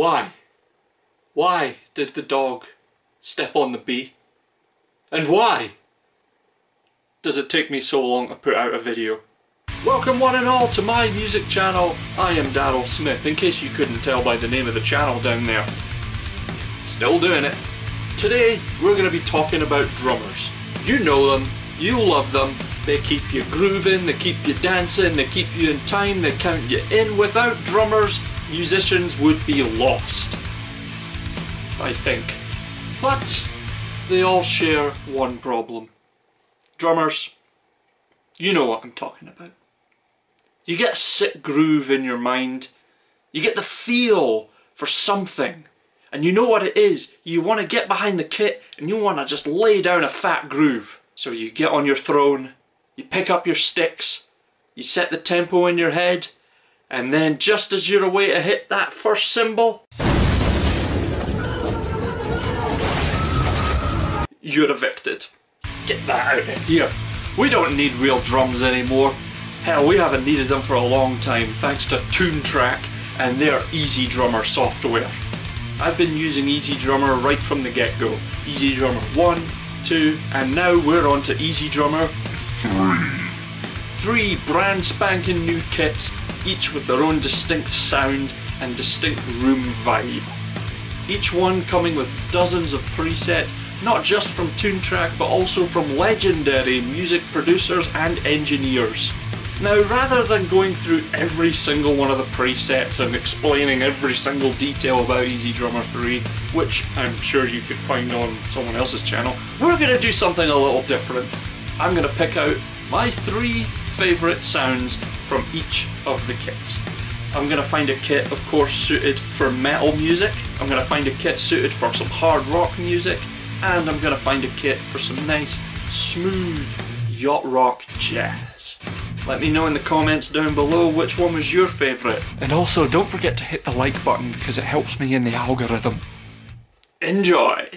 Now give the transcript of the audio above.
Why? Why did the dog step on the bee? And why does it take me so long to put out a video? Welcome one and all to my music channel. I am Daryl Smith, in case you couldn't tell by the name of the channel down there. Still doing it. Today we're going to be talking about drummers. You know them, you love them, they keep you grooving, they keep you dancing, they keep you in time, they count you in. Without drummers, musicians would be lost. I think. But they all share one problem. Drummers, you know what I'm talking about. You get a sick groove in your mind, you get the feel for something, and you know what it is. You want to get behind the kit and you want to just lay down a fat groove. So you get on your throne, you pick up your sticks, you set the tempo in your head, and then just as you're away to hit that first cymbal, you're evicted. Get that out of here. We don't need real drums anymore. Hell, we haven't needed them for a long time thanks to Toontrack and their EZDrummer software. I've been using EZDrummer right from the get-go. EZDrummer 1, 2, and now we're on to EZDrummer 3. Three brand spanking new kits, each with their own distinct sound and distinct room vibe. Each one coming with dozens of presets not just from Toontrack but also from legendary music producers and engineers. Now rather than going through every single one of the presets and explaining every single detail about EZDrummer 3, which I'm sure you could find on someone else's channel, we're going to do something a little different. I'm going to pick out my three favourite sounds from each of the kits. I'm going to find a kit of course suited for metal music, I'm going to find a kit suited for some hard rock music, and I'm going to find a kit for some nice, smooth yacht rock jazz. Let me know in the comments down below which one was your favourite. And also don't forget to hit the like button because it helps me in the algorithm. Enjoy!